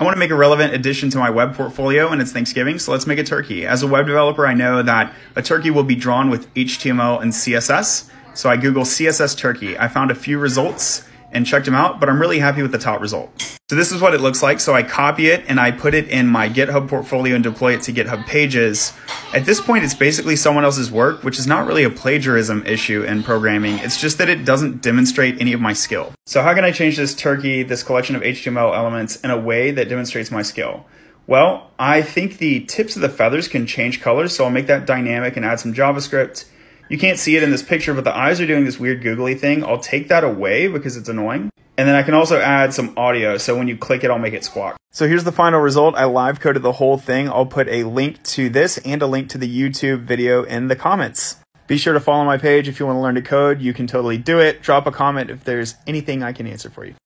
I want to make a relevant addition to my web portfolio and it's Thanksgiving, so let's make a turkey. As a web developer, I know that a turkey will be drawn with HTML and CSS. So I Google CSS turkey. I found a few results and checked them out, but I'm really happy with the top result. So this is what it looks like. So I copy it and I put it in my GitHub portfolio and deploy it to GitHub pages. At this point, it's basically someone else's work, which is not really a plagiarism issue in programming. It's just that it doesn't demonstrate any of my skill. So how can I change this turkey, this collection of HTML elements in a way that demonstrates my skill? Well, I think the tips of the feathers can change colors, so I'll make that dynamic and add some JavaScript. You can't see it in this picture, but the eyes are doing this weird googly thing. I'll take that away because it's annoying. And then I can also add some audio, so when you click it, I'll make it squawk. So here's the final result. I live coded the whole thing. I'll put a link to this and a link to the YouTube video in the comments. Be sure to follow my page if you want to learn to code. You can totally do it. Drop a comment if there's anything I can answer for you.